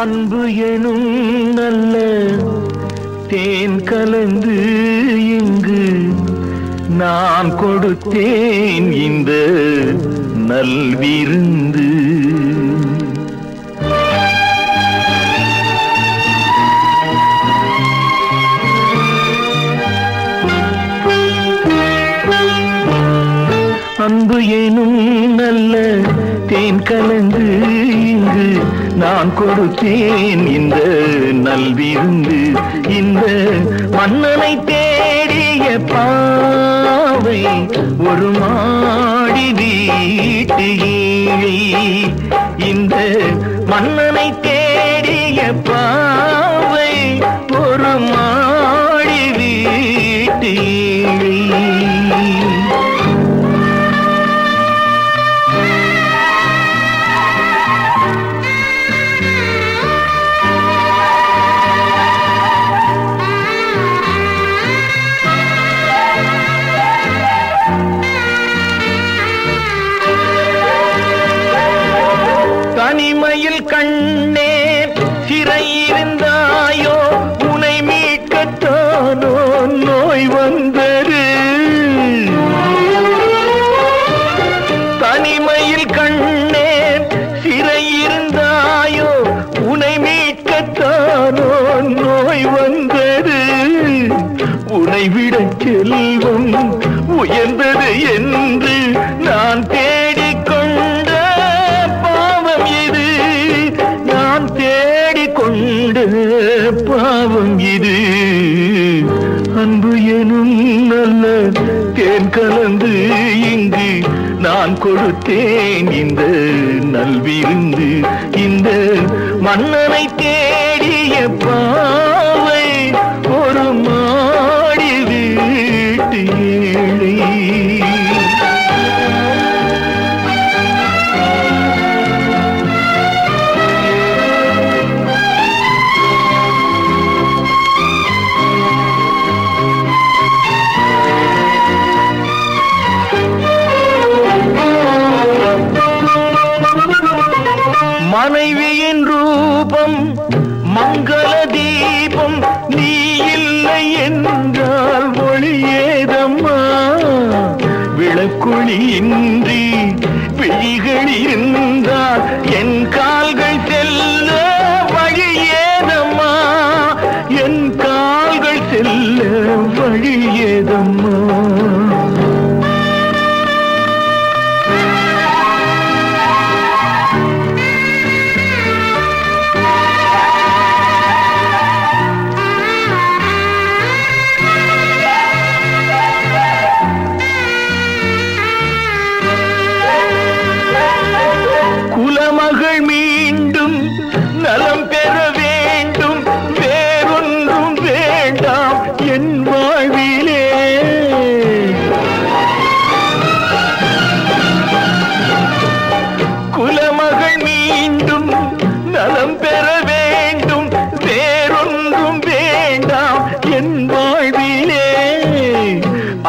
அன்பு எனும் நல்ல தேன் கலந்து இங்கு நான் கொடுத்தேன் இந்த நல்விருந்து. அன்பு எனும் நல்ல தேன் கலந்து இங்கு நான் கொடுத்தேன் இந்த நல்விருந்து இந்த மன்னனை தேடிய பாவை ஒரு மாடி வீட்டு இந்த மன்னனை தேடிய பாவை தனிமையில் கண்ணே சிறையிருந்தாயோ உனை மீட்கத்தானோ நோய் வந்தரு தனிமையில் கண்ணே சிறையிருந்தாயோ உனை மீட்கத்தானோ நோய் வந்தரு உனை விட செல்வம் உயர்ந்தது என்று நான் தே நான் தேடிக்கொண்டு பாவம் இது. அன்பு எனும் நல்ல தேன் கலந்து இங்கு நான் கொடுத்தேன் இந்த நல்விருந்து. இந்த மன்னனை தேன் மனைவியின் ரூபம் மங்கள தீபம் நீ இல்லை என்றால் ஒளியேதம்மா விளக்குழி பிழிகளின்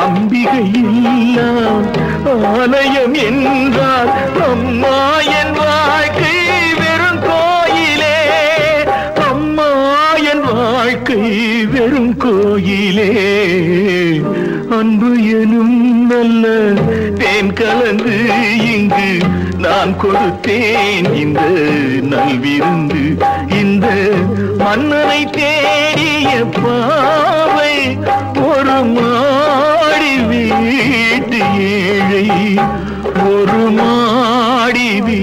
அம்பிகை இல்லா ஆலயம் என்றால் அம்மா என் வாழ்க்கை வெறும் கோயிலே. அம்மா என் வாழ்க்கை வெறும் கோயிலே. அன்பு எனும் நல்ல தேன் கலந்து இங்கு நான் கொடுத்தேன். இந்த நல்விருந்து இந்த மன்னனை தேடிய பாவை ஏழை ஒரு மாடி வீ